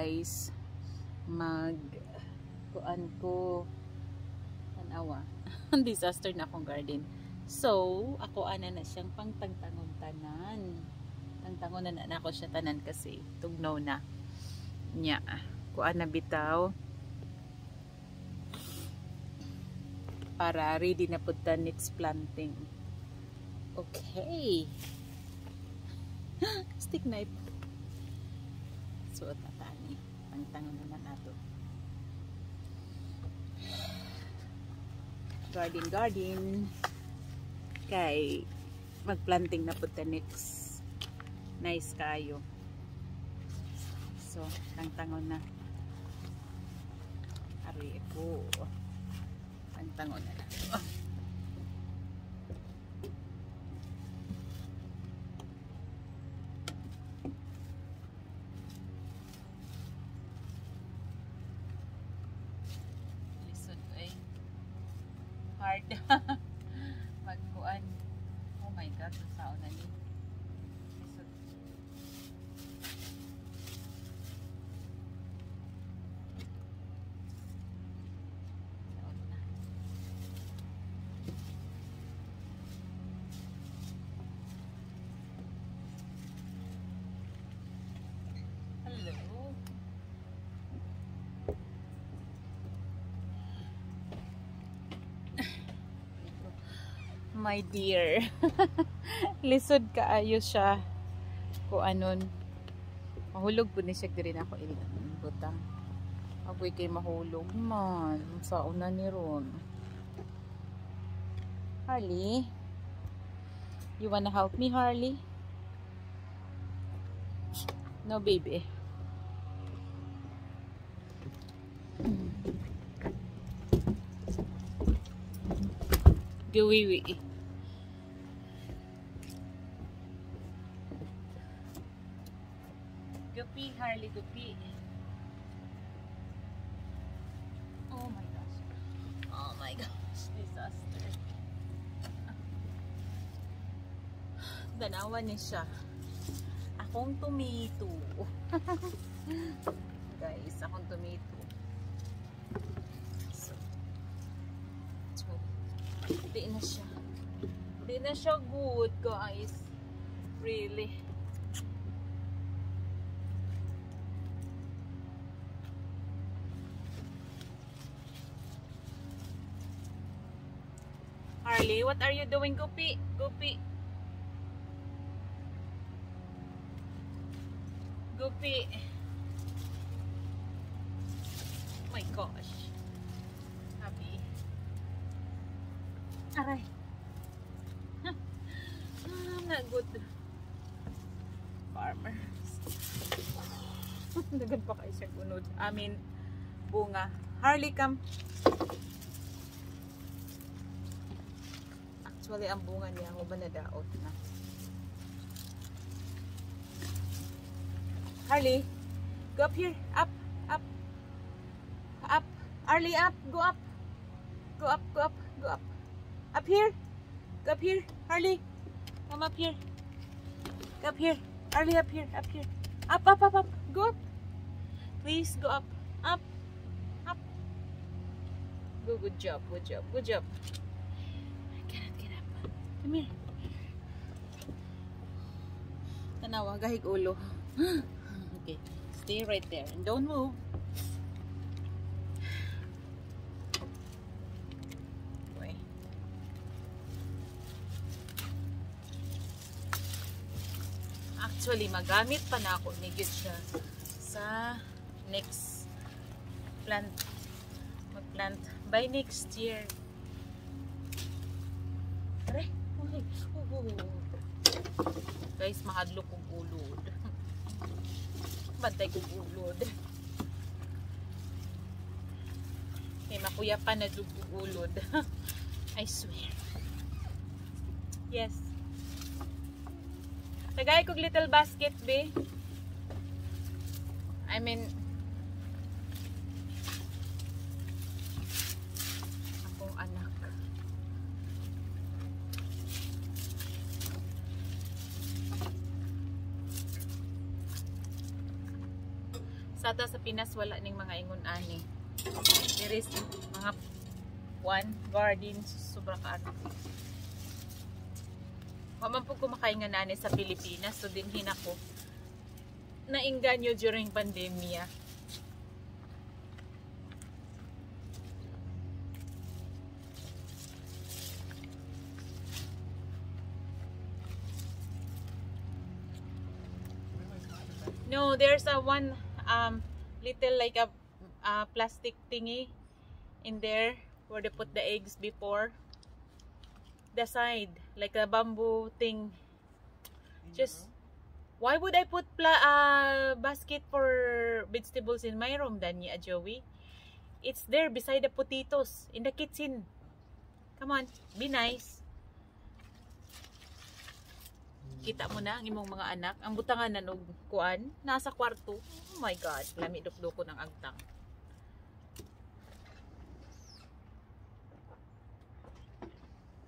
guys mag kuan ko tanawa disaster na akong garden. So ako ana na siyang pangtangtangon tanan tangtangon na na ako siya tanan kasi tugnaw na nya kuan na bitaw. Para ready na pud next planting. Okay. Stick knife. Suot na na nato garden garden. Kay magplanting na pud ta next. Nice kayo. So tangtangon na. Ari po. Tangtangon na. oh. lisod ay hard magkuan oh my god sao na ni lisod Sao na. Hello. My dear. Lisod kaayo siya. Ko anon. Mahulog po ni siya diri na ako butang. Agoy kay mahulog man. Sa una ni ron. Harley. You wanna help me, Harley? No, baby. Gawiwi. Guppy. Oh my gosh. Oh my gosh. Disaster. Danawa ni siya. Akong tomato. Guys, akong tomato. So, so Di na siya. Di na siya good, guys. Really. Harley, what are you doing, Guppy? Guppy. Guppy. Oh my gosh. Happy. Aray. ah, not good. Farmers. Dagan pa kayo siya gunod. I mean, bunga. Harley, come. Actually, ang bunga niya, ba nadaot na? Harley, go up here. Up, up. Up. Harley, up. Go up. Go up, go up, go up. Up here. Go up here. Harley. Come up here. Go up here. Harley, up here. Up here. Up, up, up, up. Go up. Please, go up. Up. Up. Go, good job. Good job. Good job. I cannot get up. Come here. Tanawa, gahig ulo. okay. Stay right there. And don't move. Okay. Actually, magamit pa na ako ni siya sa next plant mag-plant by next year. Guys, mahadlo kong ulod. Bantay kong ulod. Okay, makuya pa na kong ulod. I swear. Yes. Tagay kog little basket, be. I mean, akong anak. Sa tata sa Pinas wala ning mga ingon ani. There is mga one garden sobra ka ano. Maman po kumakain nga nani sa Pilipinas so dinhin ako. Nainganyo during pandemya. No, there's a one um little like a uh, plastic thingy in there where they put the eggs before the side like a bamboo thing. Just why would I put pla uh, basket for vegetables in my room, Danya Joey? It's there beside the potatoes in the kitchen. Come on, be nice. Kita mo na ang imong mga anak. Ang butangan na og kuan nasa kwarto. Oh my god, lami dukdoko ng agtang.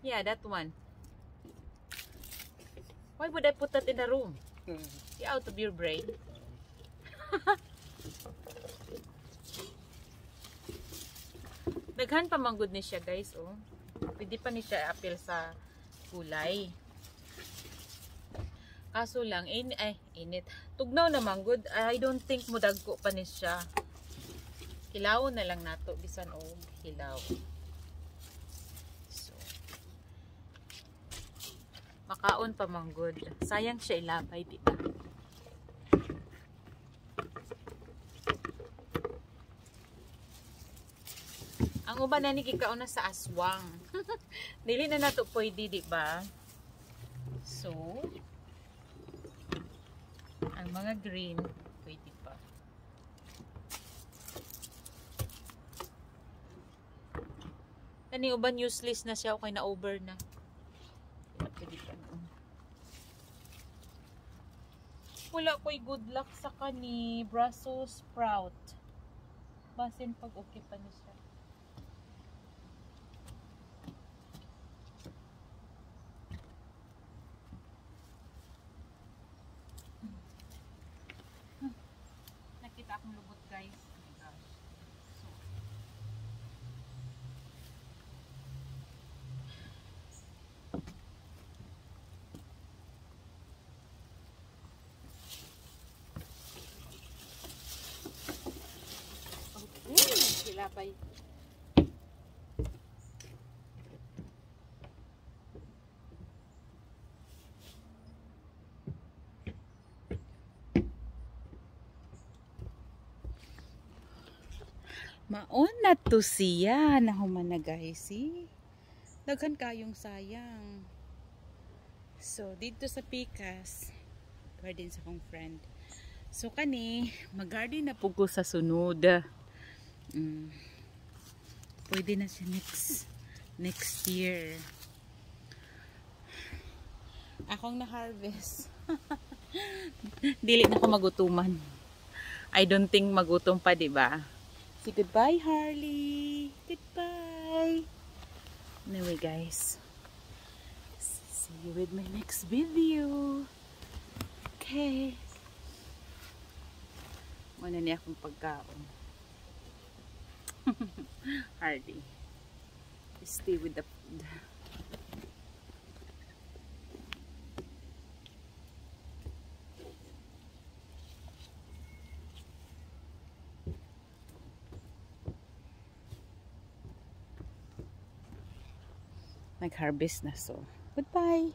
Yeah, that one. Why would I put that in the room? Get out of your brain. Daghan pa manggod ni siya guys oh. Pwede pa ni siya appeal sa kulay. Kaso lang, in, ay, init. Tugnaw na manggod. I don't think mudagko pa ni siya. Hilaw na lang nato. Bisan o oh, hilaw. So, makaon pa manggod. Sayang siya ilabay, di ba? Ang uban na ni kikauna sa aswang. Dili na nato pwede, di ba? So, ang mga green, pwede pa. Kani uban useless na siya, okay na over na. Pwede pa. Wala ko'y good luck sa kani Brussels sprout. Basin pag okay pa na siya. Pa Maon na to siya. Nahuman na guys, see? Daghan kayong sayang. So, dito sa Pikas, garden sa kong friend. So, kani, mag-garden na po ko sa sunod. Mm. Pwede na siya next, next year. Akong na-harvest. Dili na ko magutuman. I don't think magutom pa, di ba? Say goodbye, Harley. Goodbye. Anyway, guys. See you with my next video. Okay. Muna niya akong pagkaon. Harley. Stay with the food. nag-harvest na so. Goodbye!